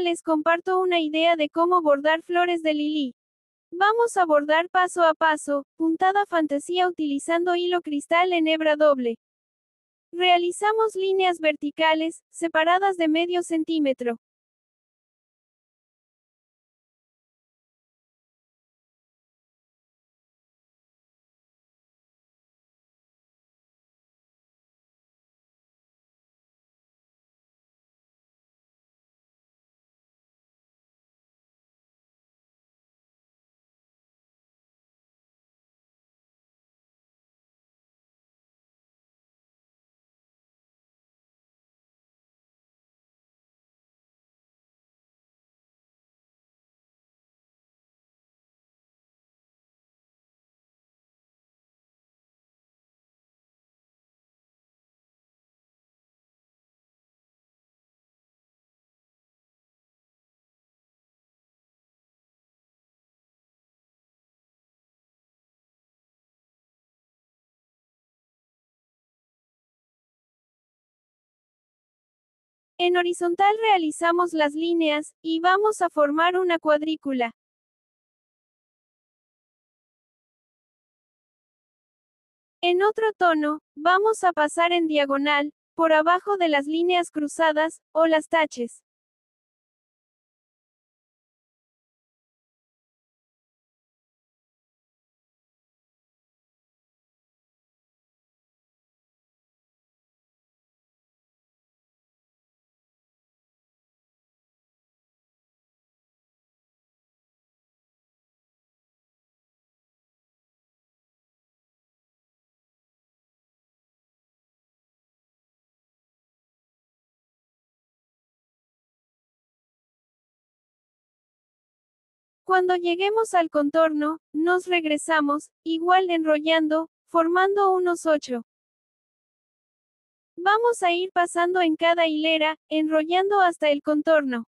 Les comparto una idea de cómo bordar flores de lili. Vamos a bordar paso a paso, puntada fantasía utilizando hilo cristal en hebra doble. Realizamos líneas verticales, separadas de medio centímetro. En horizontal realizamos las líneas, y vamos a formar una cuadrícula. En otro tono, vamos a pasar en diagonal, por abajo de las líneas cruzadas, o las taches. Cuando lleguemos al contorno, nos regresamos, igual enrollando, formando unos 8. Vamos a ir pasando en cada hilera, enrollando hasta el contorno.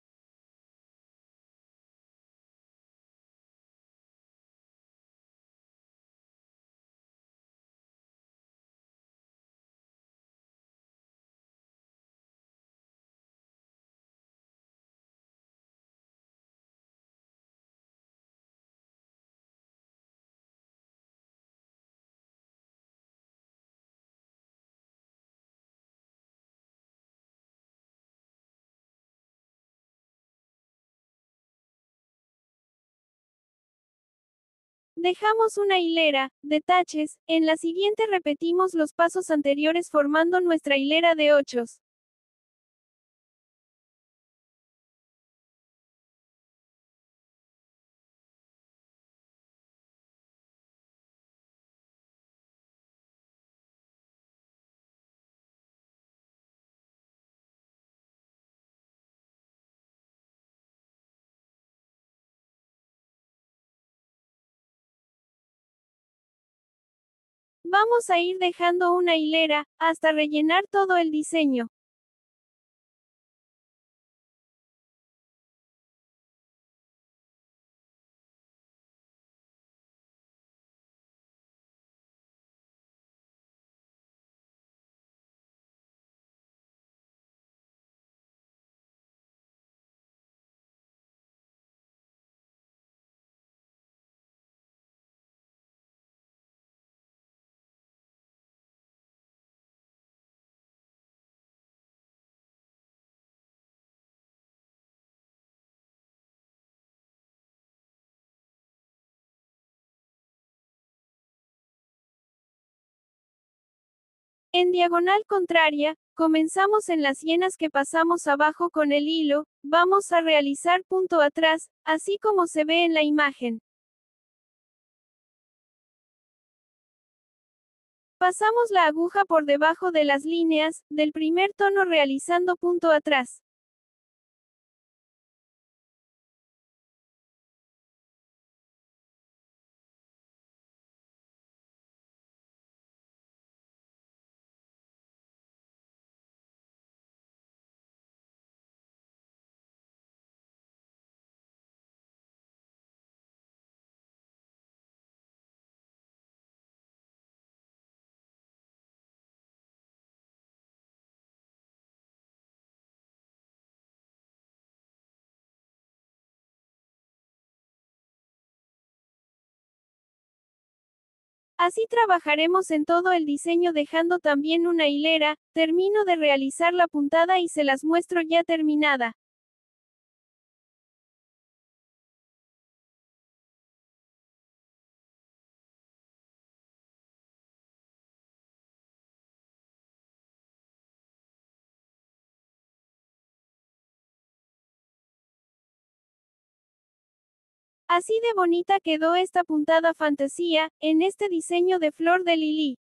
Dejamos una hilera, de taches, en la siguiente repetimos los pasos anteriores formando nuestra hilera de ochos. Vamos a ir dejando una hilera, hasta rellenar todo el diseño. En diagonal contraria, comenzamos en las hienas que pasamos abajo con el hilo, vamos a realizar punto atrás, así como se ve en la imagen. Pasamos la aguja por debajo de las líneas, del primer tono realizando punto atrás. Así trabajaremos en todo el diseño dejando también una hilera, termino de realizar la puntada y se las muestro ya terminada. Así de bonita quedó esta puntada fantasía, en este diseño de flor de lili.